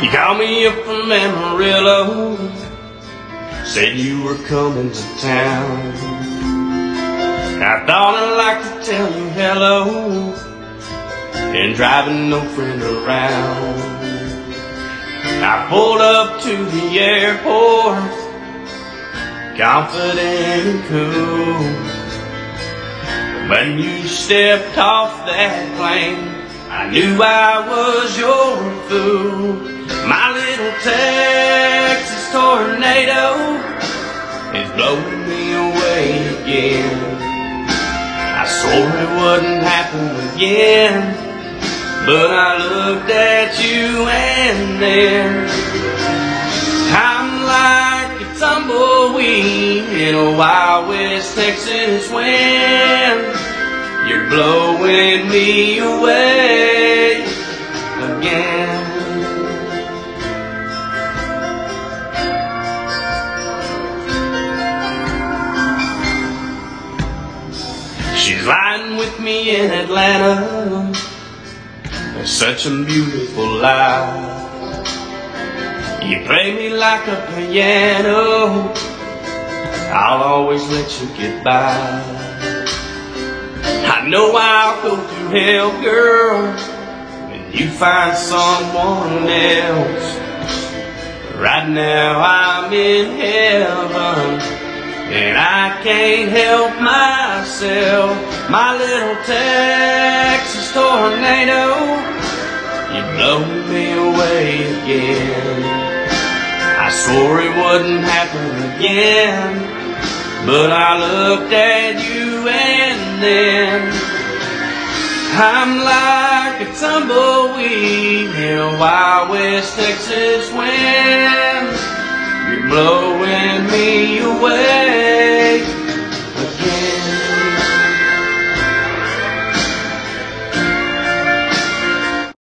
You called me up from Amarillo, said you were coming to town. I thought I'd like to tell you hello, and driving no friend around. I pulled up to the airport, confident and cool. When you stepped off that plane, I knew I was your fool. Texas tornado is blowing me away again. I swore it wouldn't happen again, but I looked at you and then I'm like a tumbleweed in a wild West Texas wind. You're blowing me away again. She's lying with me in Atlanta. It's such a beautiful life. You play me like a piano. I'll always let you get by. I know I'll go through hell, girl, when you find someone else. Right now I'm in heaven, and I can't help myself, my little Texas tornado, you blow me away again. I swore it wouldn't happen again, but I looked at you and then I'm like a tumbleweed in a wild West Texas wind. You're blowing me away.